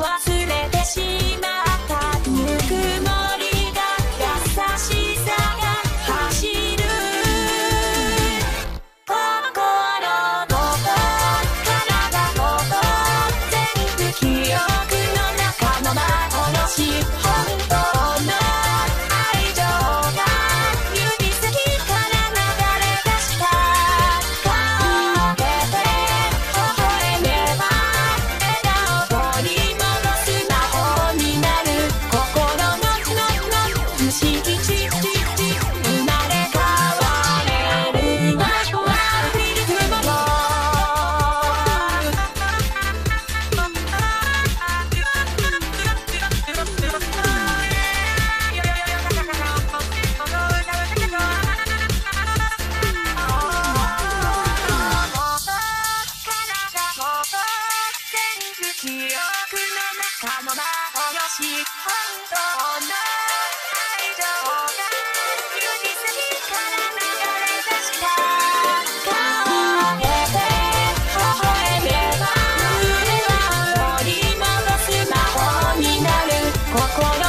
glass 本当の愛情が苦しさにから流れ出した顔を上げて微笑めば胸は取りす魔法になる心